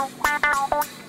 おい!